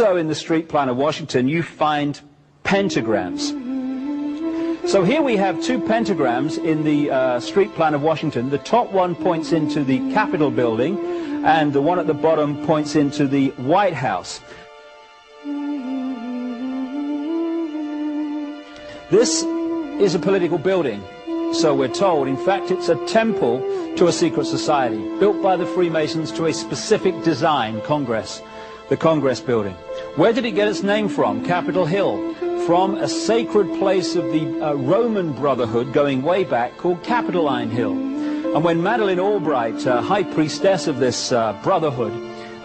Also in the street plan of Washington, you find pentagrams. So here we have two pentagrams in the uh, street plan of Washington. The top one points into the Capitol building, and the one at the bottom points into the White House. This is a political building, so we're told. In fact, it's a temple to a secret society, built by the Freemasons to a specific design, Congress, the Congress building. Where did it get its name from? Capitol Hill, from a sacred place of the uh, Roman Brotherhood going way back called Capitoline Hill. And when Madeleine Albright, uh, high priestess of this uh, brotherhood,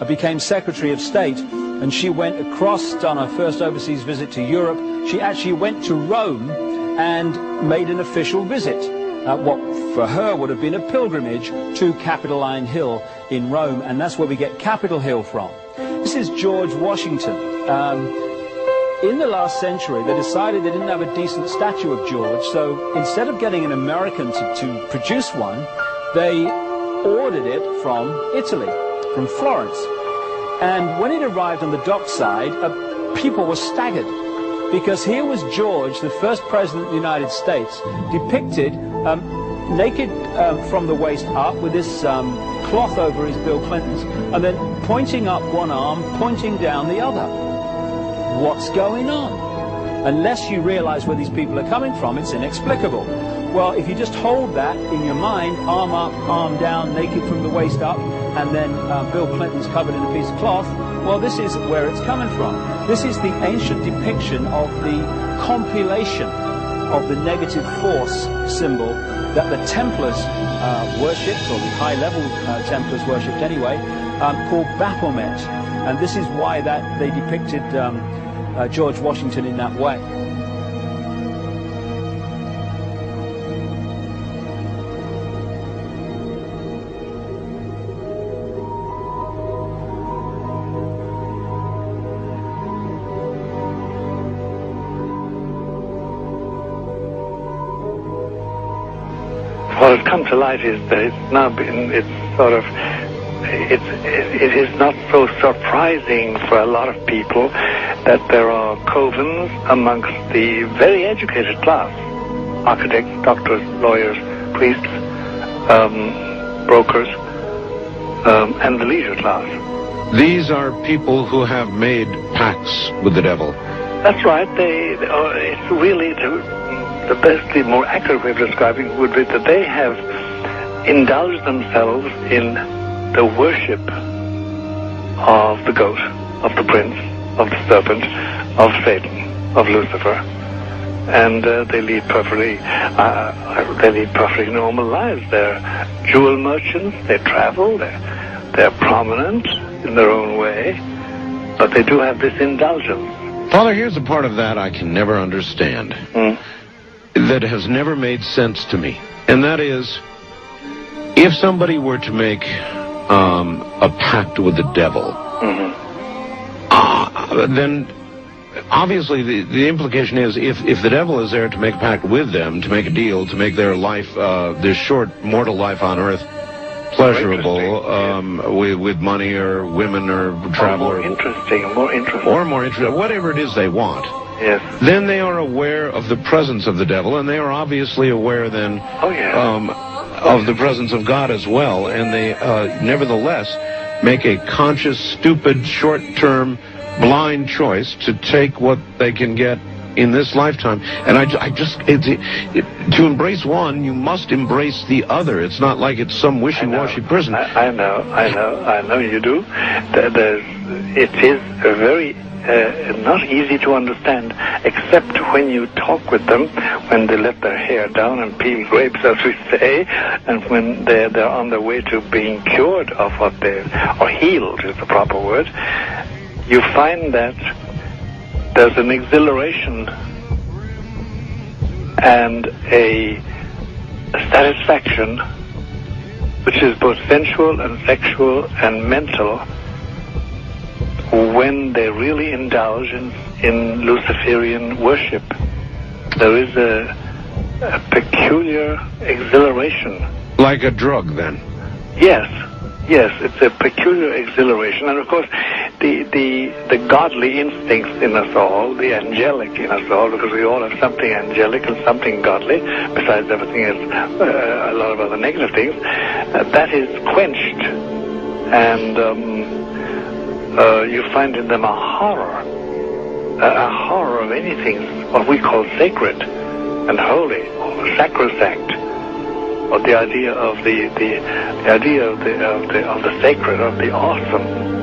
uh, became Secretary of State, and she went across on her first overseas visit to Europe, she actually went to Rome and made an official visit. Uh, what for her would have been a pilgrimage to Capitoline Hill in Rome, and that's where we get Capitol Hill from. This is George Washington. Um, in the last century, they decided they didn't have a decent statue of George, so instead of getting an American to, to produce one, they ordered it from Italy, from Florence. And when it arrived on the dockside, uh, people were staggered because here was George, the first president of the United States, depicted um, naked um, from the waist up with this um, cloth over his Bill Clinton's, and then pointing up one arm, pointing down the other. What's going on? Unless you realize where these people are coming from, it's inexplicable. Well, if you just hold that in your mind, arm up, arm down, naked from the waist up, and then uh, Bill Clinton's covered in a piece of cloth, well, this is where it's coming from. This is the ancient depiction of the compilation of the negative force symbol that the Templars uh, worshipped, or the high-level uh, Templars worshipped anyway, um, called Baphomet. And this is why that they depicted um, uh, George Washington in that way. what has come to light is that it's now been, it's sort of, it's, it is not so surprising for a lot of people that there are covens amongst the very educated class, architects, doctors, lawyers, priests, um, brokers, um, and the leisure class. These are people who have made pacts with the devil. That's right. They, uh, it's really to, the best, the more accurate way of describing it would be that they have indulged themselves in the worship of the goat, of the prince, of the serpent, of Satan, of Lucifer. And uh, they lead perfectly, uh, they lead perfectly normal lives. They're jewel merchants. They travel. They're, they're prominent in their own way, but they do have this indulgence. Father, here's a part of that I can never understand. Mm. That has never made sense to me. And that is, if somebody were to make um, a pact with the devil, Mm-hmm. Then obviously the, the implication is if, if the devil is there to make a pact with them, to make a deal, to make their life, uh, their short mortal life on earth, pleasurable um, with, with money or women or travel Or more or, interesting, more interesting. or more interesting, whatever it is they want. yes. Then they are aware of the presence of the devil, and they are obviously aware then Oh, yeah. um, of the presence of God as well, and they uh, nevertheless make a conscious, stupid, short-term, blind choice to take what they can get in this lifetime. And I, I just, it, it, to embrace one, you must embrace the other. It's not like it's some wishy-washy person. I, I know, I know, I know you do. There- it is a very uh, not easy to understand, except when you talk with them, when they let their hair down and peel grapes, as we say, and when they're, they're on their way to being cured of what they, or healed is the proper word, you find that there's an exhilaration and a satisfaction which is both sensual and sexual and mental when they really indulge in, in Luciferian worship. There is a, a peculiar exhilaration. Like a drug, then. Yes, yes, it's a peculiar exhilaration. And of course, the, the, the godly instincts in us all, the angelic in us all, because we all have something angelic and something godly, besides everything else, uh, a lot of other negative things, uh, that is quenched. And um, uh, you find in them a horror, a, a horror of anything, what we call sacred and holy, or sacrosanct or the idea of the, the, the idea of the, of the of the sacred, of the awesome.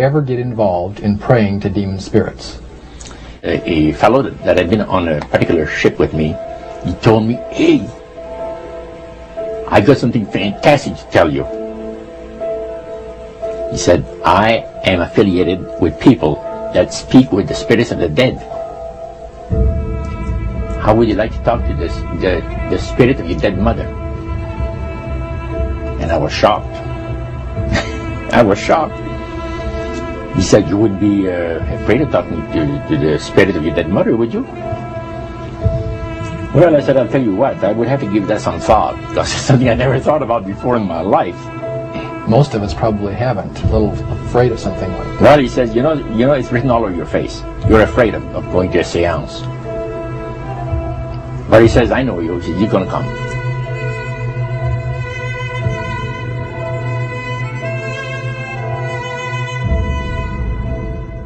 Ever get involved in praying to demon spirits? A, a fellow that, that had been on a particular ship with me, he told me, hey, I got something fantastic to tell you. He said, I am affiliated with people that speak with the spirits of the dead. How would you like to talk to this, the, the spirit of your dead mother? And I was shocked. I was shocked. He said, you wouldn't be uh, afraid of talking to, to the spirit of your dead mother, would you? Well, I said, I'll tell you what, I would have to give that some thought, because it's something I never thought about before in my life. Most of us probably haven't. A little afraid of something like that. Well, he says, you know, you know, it's written all over your face. You're afraid of, of going to a seance. But he says, I know you. He says, you're going to come.